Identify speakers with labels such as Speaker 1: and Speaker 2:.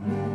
Speaker 1: Mm-hmm.